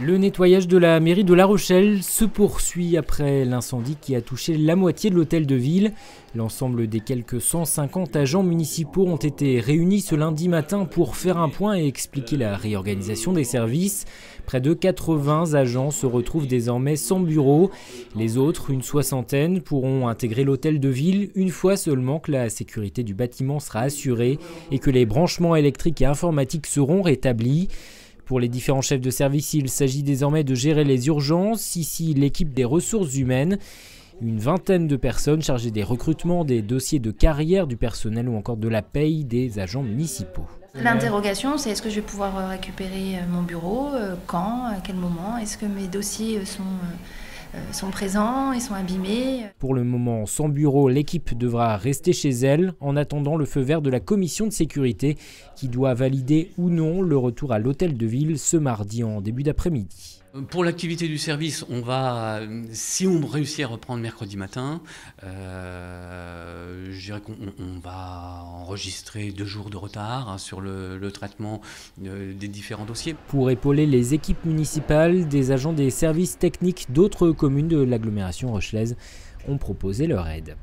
Le nettoyage de la mairie de La Rochelle se poursuit après l'incendie qui a touché la moitié de l'hôtel de ville. L'ensemble des quelques 150 agents municipaux ont été réunis ce lundi matin pour faire un point et expliquer la réorganisation des services. Près de 80 agents se retrouvent désormais sans bureau. Les autres, une soixantaine, pourront intégrer l'hôtel de ville une fois seulement que la sécurité du bâtiment sera assurée et que les branchements électriques et informatiques seront rétablis. Pour les différents chefs de service, il s'agit désormais de gérer les urgences, ici l'équipe des ressources humaines, une vingtaine de personnes chargées des recrutements, des dossiers de carrière du personnel ou encore de la paye des agents municipaux. L'interrogation, c'est est-ce que je vais pouvoir récupérer mon bureau, euh, quand, à quel moment, est-ce que mes dossiers sont euh, euh, sont présents, ils sont abîmés. Pour le moment, sans bureau, l'équipe devra rester chez elle en attendant le feu vert de la commission de sécurité qui doit valider ou non le retour à l'hôtel de ville ce mardi en début d'après-midi. Pour l'activité du service, on va, si on réussit à reprendre mercredi matin, euh, je dirais qu'on va enregistrer deux jours de retard hein, sur le, traitement euh, des différents dossiers. Pour épauler les équipes municipales, des agents des services techniques d'autres communes de l'agglomération rochelaise ont proposé leur aide.